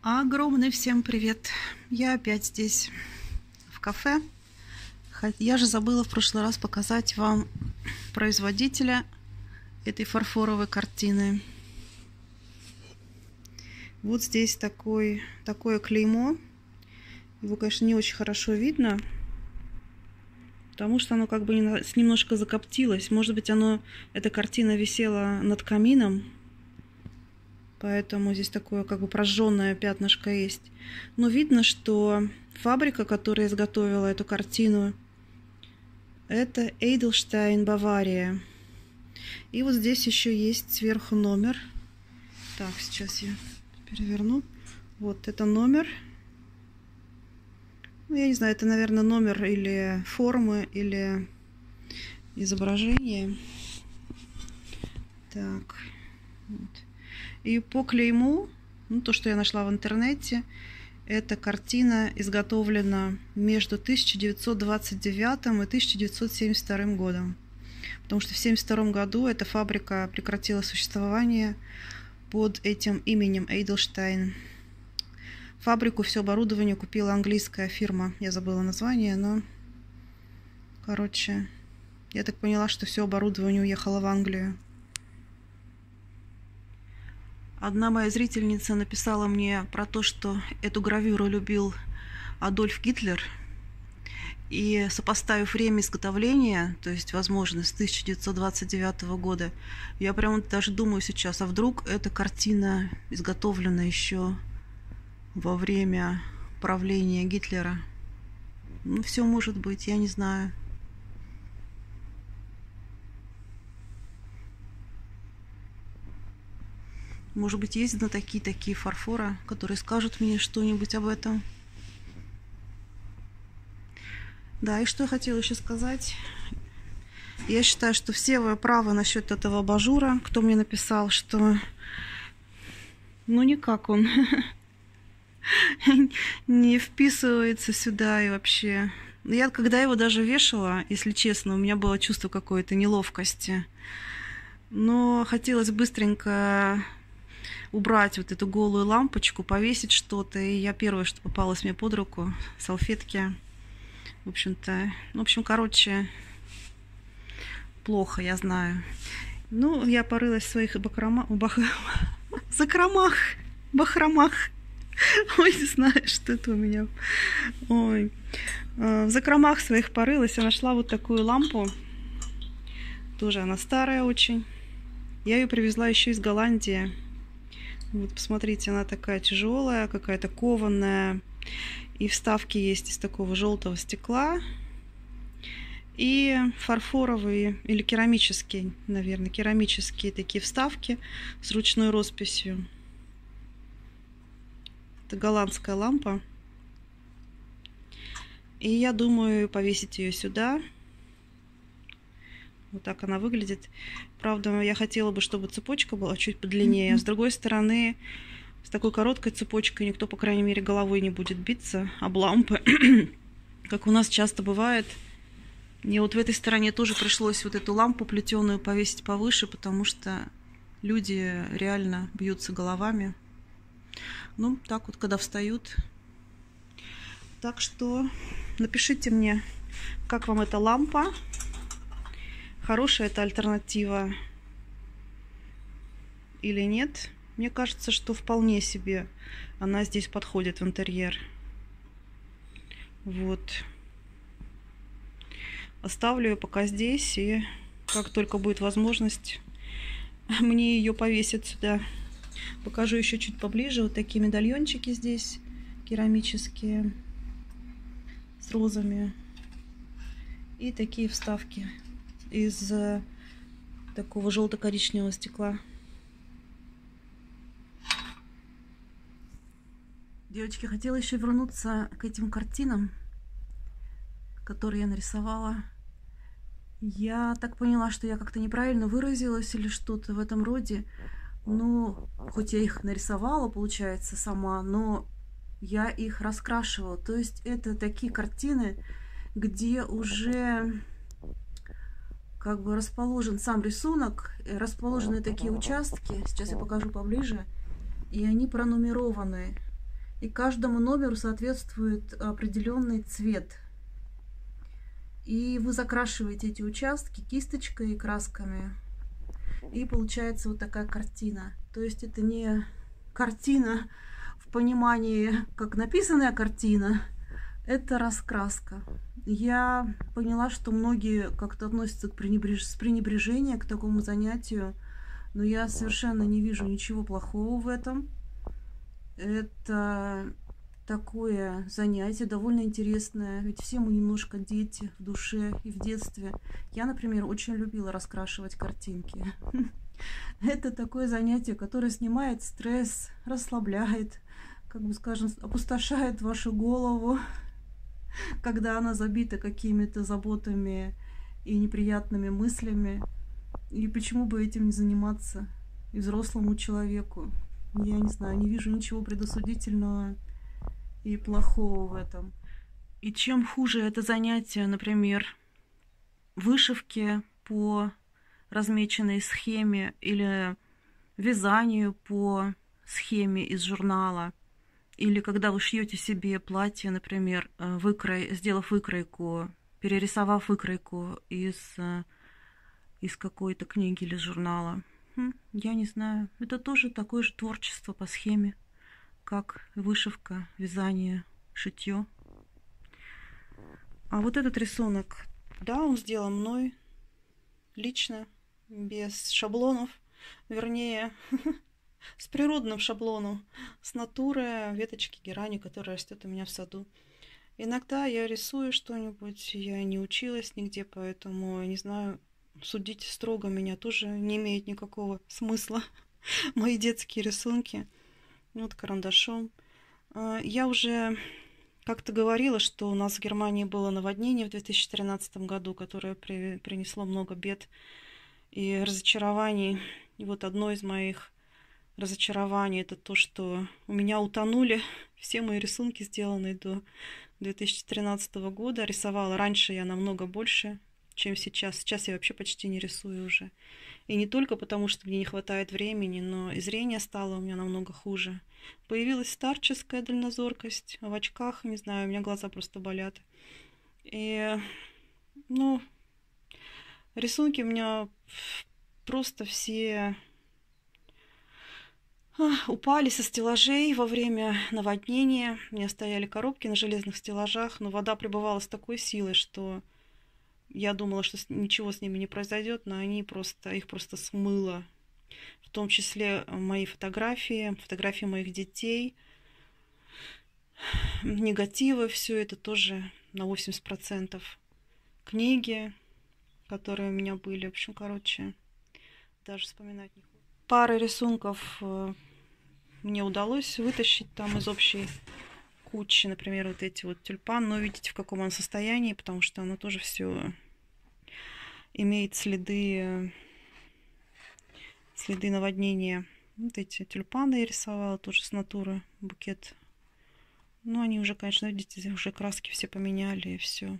Огромный всем привет! Я опять здесь, в кафе. Я же забыла в прошлый раз показать вам производителя этой фарфоровой картины. Вот здесь такой, такое клеймо. Его, конечно, не очень хорошо видно, потому что оно как бы немножко закоптилось. Может быть, оно, эта картина висела над камином, Поэтому здесь такое как бы прожженное пятнышко есть. Но видно, что фабрика, которая изготовила эту картину, это Эйдлштайн, Бавария. И вот здесь еще есть сверху номер. Так, сейчас я переверну. Вот это номер. Ну, я не знаю, это, наверное, номер или формы, или изображение. Так, вот. И по клейму, ну, то, что я нашла в интернете, эта картина изготовлена между 1929 и 1972 годом. Потому что в 1972 году эта фабрика прекратила существование под этим именем Эйдлштайн. Фабрику, все оборудование купила английская фирма. Я забыла название, но... Короче, я так поняла, что все оборудование уехало в Англию. Одна моя зрительница написала мне про то, что эту гравюру любил Адольф Гитлер. И сопоставив время изготовления, то есть, возможно, с 1929 года, я прямо даже думаю сейчас, а вдруг эта картина изготовлена еще во время правления Гитлера? Ну, все может быть, я не знаю. Может быть, есть знатоки такие фарфора, которые скажут мне что-нибудь об этом. Да, и что я хотела еще сказать. Я считаю, что все вы правы насчет этого абажура. Кто мне написал, что ну никак он не вписывается сюда и вообще. Я когда его даже вешала, если честно, у меня было чувство какой-то неловкости. Но хотелось быстренько убрать вот эту голую лампочку, повесить что-то. И я первое, что попалось мне под руку, салфетки. В общем-то, ну, в общем, короче, плохо, я знаю. Ну, я порылась в своих бахрома... бах... закромах, бахромах. Ой, не знаю, что это у меня. Ой. А, в закромах своих порылась, я нашла вот такую лампу. Тоже она старая очень. Я ее привезла еще из Голландии. Вот посмотрите, она такая тяжелая, какая-то кованая. И вставки есть из такого желтого стекла. И фарфоровые или керамические, наверное, керамические такие вставки с ручной росписью. Это голландская лампа. И я думаю повесить ее сюда. Вот так она выглядит. Правда, я хотела бы, чтобы цепочка была чуть подлиннее. А с другой стороны, с такой короткой цепочкой никто, по крайней мере, головой не будет биться об лампы. как у нас часто бывает. Мне вот в этой стороне тоже пришлось вот эту лампу плетеную повесить повыше, потому что люди реально бьются головами. Ну, так вот, когда встают. Так что напишите мне, как вам эта лампа хорошая это альтернатива или нет. Мне кажется, что вполне себе она здесь подходит в интерьер. Вот. Оставлю ее пока здесь, и как только будет возможность, мне ее повесят сюда. Покажу еще чуть поближе. Вот такие медальончики здесь керамические с розами. И такие вставки из э, такого желто-коричневого стекла. Девочки, хотела еще вернуться к этим картинам, которые я нарисовала. Я так поняла, что я как-то неправильно выразилась или что-то в этом роде. Ну, хоть я их нарисовала, получается, сама, но я их раскрашивала. То есть это такие картины, где уже как бы расположен сам рисунок, э, расположены такие участки, сейчас я покажу поближе, и они пронумерованы. И каждому номеру соответствует определенный цвет. И вы закрашиваете эти участки кисточкой и красками. И получается вот такая картина. То есть это не картина в понимании, как написанная картина, это раскраска. Я поняла, что многие как-то относятся к пренебреж... с пренебрежением к такому занятию, но я совершенно не вижу ничего плохого в этом. Это такое занятие, довольно интересное, ведь все мы немножко дети в душе и в детстве. Я, например, очень любила раскрашивать картинки. Это такое занятие, которое снимает стресс, расслабляет, как бы скажем, опустошает вашу голову, когда она забита какими-то заботами и неприятными мыслями. И почему бы этим не заниматься и взрослому человеку? Я не знаю, не вижу ничего предосудительного и плохого в этом. И чем хуже это занятие, например, вышивки по размеченной схеме или вязанию по схеме из журнала, или когда вы шьете себе платье, например, э, выкрой, сделав выкройку, перерисовав выкройку из, э, из какой-то книги или журнала. Хм, я не знаю. Это тоже такое же творчество по схеме, как вышивка, вязание, шитье. А вот этот рисунок, да, он сделан мной лично, без шаблонов, вернее, с природным шаблоном, с натуры веточки герани, которая растет у меня в саду. Иногда я рисую что-нибудь, я не училась нигде, поэтому, не знаю, судить строго меня тоже не имеет никакого смысла. Мои детские рисунки, вот карандашом. А, я уже как-то говорила, что у нас в Германии было наводнение в 2013 году, которое при, принесло много бед и разочарований. И вот одно из моих разочарование это то, что у меня утонули все мои рисунки, сделанные до 2013 года. Рисовала раньше я намного больше, чем сейчас. Сейчас я вообще почти не рисую уже. И не только потому, что мне не хватает времени, но и зрение стало у меня намного хуже. Появилась старческая дальнозоркость. В очках, не знаю, у меня глаза просто болят. И, ну, рисунки у меня просто все упали со стеллажей во время наводнения. У меня стояли коробки на железных стеллажах, но вода пребывала с такой силой, что я думала, что ничего с ними не произойдет, но они просто, их просто смыло. В том числе мои фотографии, фотографии моих детей, негативы, все это тоже на 80%. Книги, которые у меня были, в общем, короче, даже вспоминать не хочу. Пары рисунков э, мне удалось вытащить там из общей кучи, например, вот эти вот тюльпан, но видите, в каком он состоянии, потому что оно тоже все имеет следы, следы наводнения. Вот эти тюльпаны я рисовала тоже с натуры, букет. Ну, они уже, конечно, видите, уже краски все поменяли и все.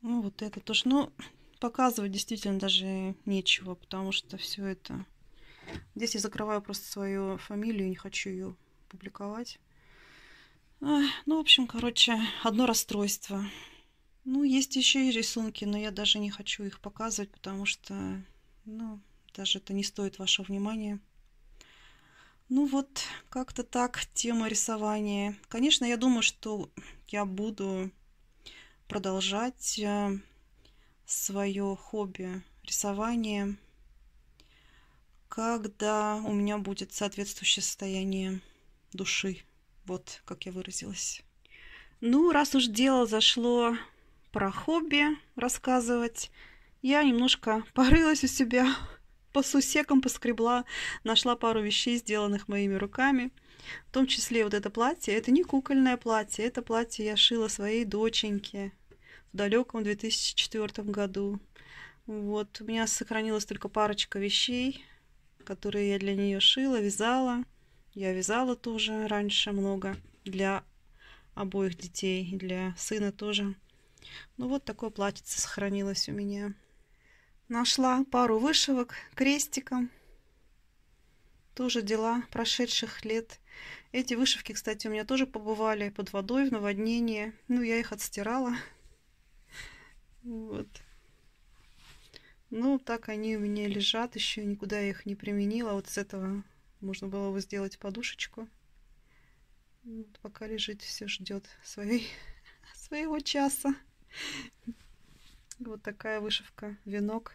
Ну, вот это тоже. Ну, показывать действительно даже нечего, потому что все это Здесь я закрываю просто свою фамилию, не хочу ее публиковать. Ну, в общем, короче, одно расстройство. Ну, есть еще и рисунки, но я даже не хочу их показывать, потому что, ну, даже это не стоит вашего внимания. Ну вот, как-то так, тема рисования. Конечно, я думаю, что я буду продолжать э, свое хобби рисование когда у меня будет соответствующее состояние души. Вот как я выразилась. Ну, раз уж дело зашло про хобби рассказывать, я немножко порылась у себя, по сусекам поскребла, нашла пару вещей, сделанных моими руками. В том числе вот это платье. Это не кукольное платье, это платье я шила своей доченьке в далеком 2004 году. Вот, у меня сохранилась только парочка вещей которые я для нее шила, вязала. Я вязала тоже раньше много для обоих детей, для сына тоже. Ну вот такое платьице сохранилось у меня. Нашла пару вышивок крестиком. тоже дела прошедших лет. Эти вышивки, кстати, у меня тоже побывали под водой, в наводнении. Ну, я их отстирала. Вот. Ну, так они у меня лежат, еще никуда я их не применила. Вот с этого можно было бы сделать подушечку. Вот пока лежит, все ждет своей, своего часа. Вот такая вышивка, венок.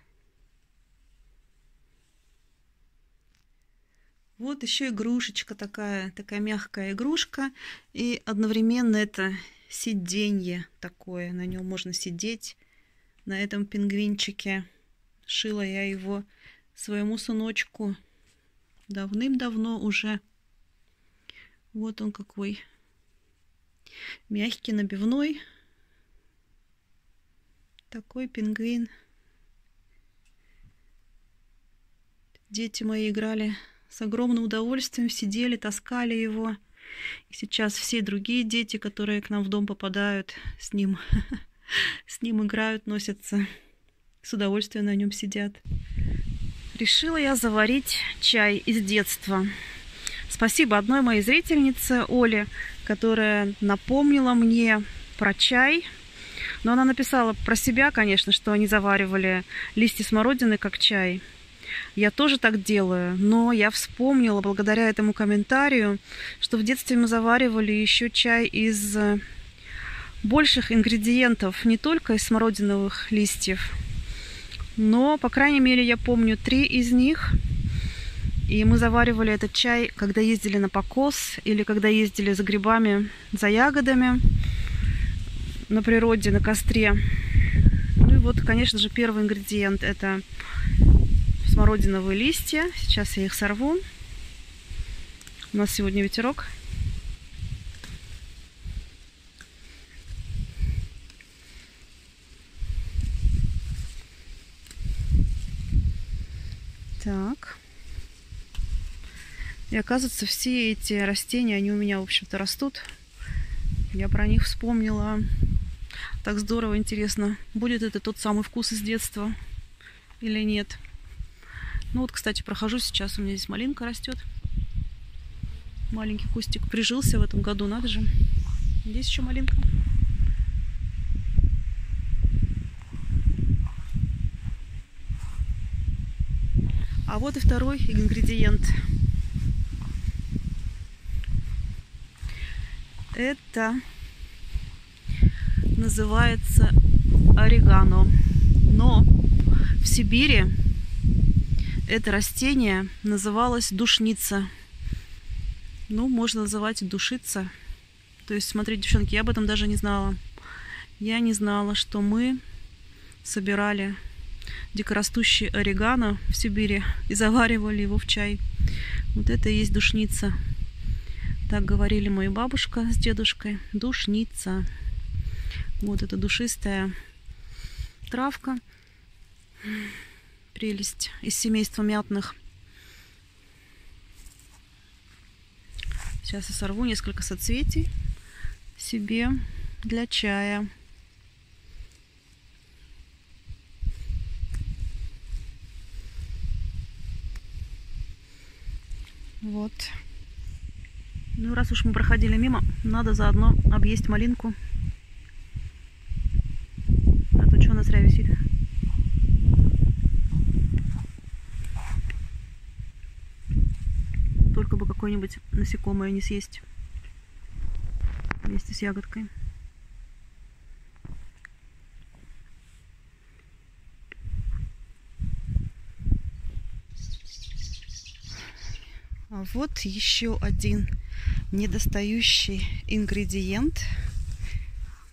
Вот еще игрушечка такая, такая мягкая игрушка. И одновременно это сиденье такое. На нем можно сидеть, на этом пингвинчике. Шила я его своему сыночку давным-давно уже. Вот он какой. Мягкий, набивной. Такой пингвин. Дети мои играли с огромным удовольствием, сидели, таскали его. И сейчас все другие дети, которые к нам в дом попадают, с ним, с ним играют, носятся с удовольствием на нем сидят. Решила я заварить чай из детства. Спасибо одной моей зрительнице Оле, которая напомнила мне про чай. Но она написала про себя, конечно, что они заваривали листья смородины как чай. Я тоже так делаю, но я вспомнила благодаря этому комментарию, что в детстве мы заваривали еще чай из больших ингредиентов, не только из смородиновых листьев, но, по крайней мере, я помню три из них. И мы заваривали этот чай, когда ездили на покос или когда ездили за грибами, за ягодами на природе, на костре. Ну и вот, конечно же, первый ингредиент это смородиновые листья. Сейчас я их сорву. У нас сегодня ветерок. Так. И оказывается, все эти растения, они у меня, в общем-то, растут. Я про них вспомнила. Так здорово, интересно, будет это тот самый вкус из детства или нет. Ну вот, кстати, прохожу сейчас, у меня здесь малинка растет. Маленький кустик прижился в этом году, надо же. Здесь еще малинка. А вот и второй ингредиент. Это называется орегано. Но в Сибири это растение называлось душница. Ну, можно называть душица. То есть, смотрите, девчонки, я об этом даже не знала. Я не знала, что мы собирали дикорастущий орегано в Сибири и заваривали его в чай. Вот это и есть душница. Так говорили моя бабушка с дедушкой. Душница. Вот эта душистая травка. Прелесть из семейства мятных. Сейчас я сорву несколько соцветий себе для чая. Вот. Ну, раз уж мы проходили мимо, надо заодно объесть малинку. А то что у нас зря висит? Только бы какое-нибудь насекомое не съесть вместе с ягодкой. А вот еще один недостающий ингредиент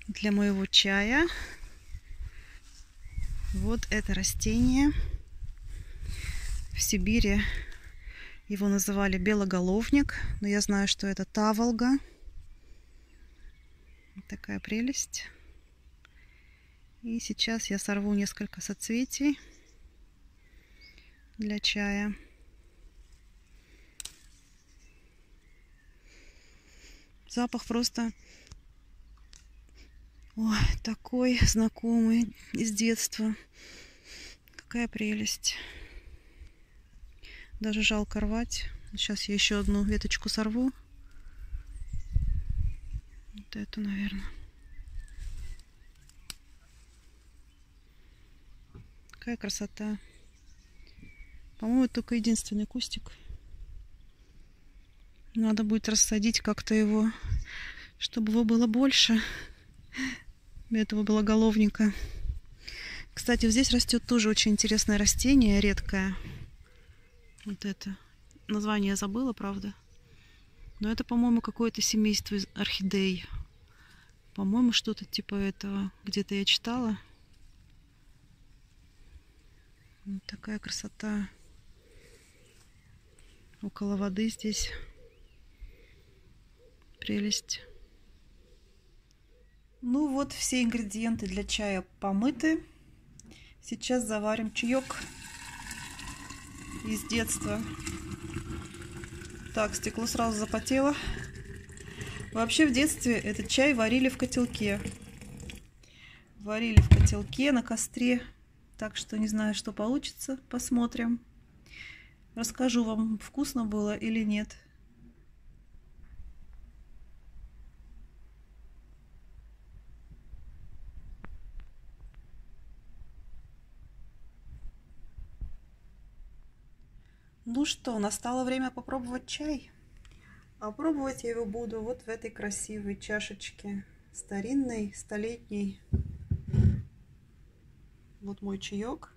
для моего чая. Вот это растение. В Сибири его называли белоголовник, но я знаю, что это таволга. такая прелесть. И сейчас я сорву несколько соцветий для чая. Запах просто Ой, такой знакомый из детства. Какая прелесть. Даже жалко рвать. Сейчас я еще одну веточку сорву. Вот эту, наверное. Какая красота. По-моему, только единственный кустик. Надо будет рассадить как-то его, чтобы его было больше. Этого белоголовника. Кстати, здесь растет тоже очень интересное растение, редкое. Вот это. Название я забыла, правда. Но это, по-моему, какое-то семейство из орхидей. По-моему, что-то типа этого. Где-то я читала. Вот такая красота. Около воды здесь. Прелесть. Ну вот, все ингредиенты для чая помыты. Сейчас заварим чаек из детства. Так, стекло сразу запотело. Вообще в детстве этот чай варили в котелке. Варили в котелке на костре. Так что не знаю, что получится. Посмотрим. Расскажу вам, вкусно было или нет. Ну что, настало время попробовать чай. А пробовать я его буду вот в этой красивой чашечке. Старинной, столетней. Вот мой чаек.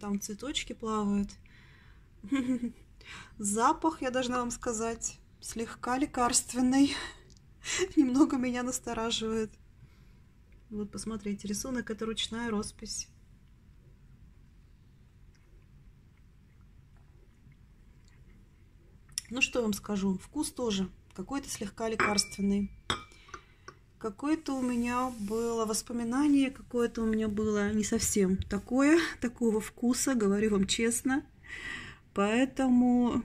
Там цветочки плавают. Запах, я должна вам сказать, слегка лекарственный. немного меня настораживает. Вот посмотрите, рисунок это ручная роспись. Ну что вам скажу, вкус тоже какой-то слегка лекарственный. Какое-то у меня было воспоминание, какое-то у меня было не совсем такое, такого вкуса, говорю вам честно. Поэтому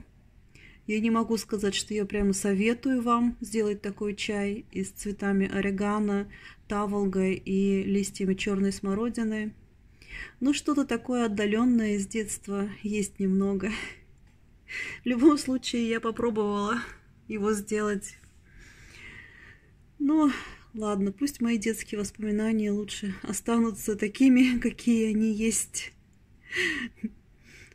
я не могу сказать, что я прямо советую вам сделать такой чай и с цветами орегано, таволгой и листьями черной смородины. Ну, что-то такое отдаленное из детства есть немного. В любом случае, я попробовала его сделать. Но ладно, пусть мои детские воспоминания лучше останутся такими, какие они есть.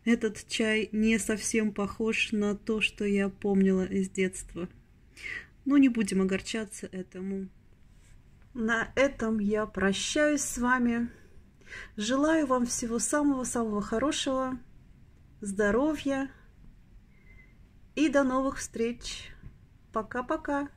Этот чай не совсем похож на то, что я помнила из детства. Но не будем огорчаться этому. На этом я прощаюсь с вами. Желаю вам всего самого-самого хорошего, здоровья и до новых встреч. Пока-пока.